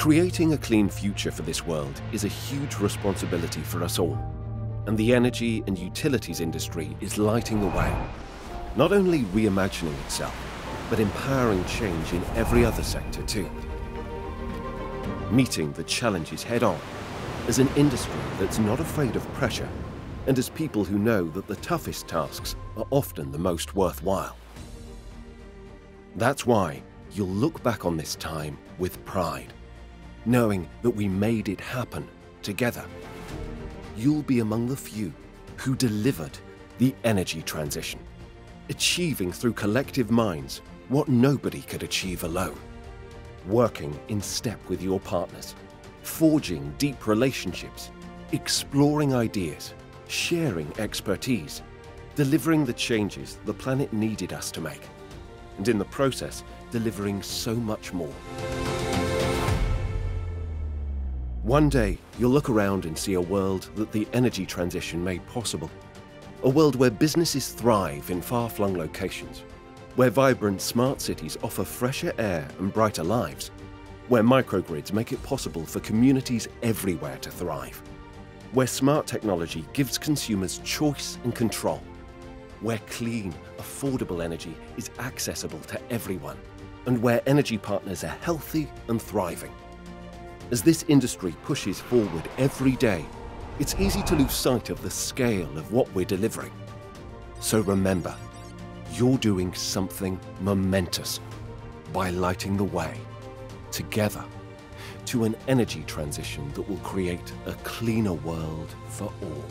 Creating a clean future for this world is a huge responsibility for us all, and the energy and utilities industry is lighting the way, not only reimagining itself, but empowering change in every other sector too. Meeting the challenges head on as an industry that's not afraid of pressure and as people who know that the toughest tasks are often the most worthwhile. That's why you'll look back on this time with pride, knowing that we made it happen together. You'll be among the few who delivered the energy transition, achieving through collective minds what nobody could achieve alone. Working in step with your partners, forging deep relationships, exploring ideas, sharing expertise, delivering the changes the planet needed us to make, and in the process, delivering so much more. One day, you'll look around and see a world that the energy transition made possible. A world where businesses thrive in far-flung locations, where vibrant smart cities offer fresher air and brighter lives, where microgrids make it possible for communities everywhere to thrive, where smart technology gives consumers choice and control, where clean, affordable energy is accessible to everyone, and where energy partners are healthy and thriving. As this industry pushes forward every day, it's easy to lose sight of the scale of what we're delivering. So remember, you're doing something momentous by lighting the way, together, to an energy transition that will create a cleaner world for all.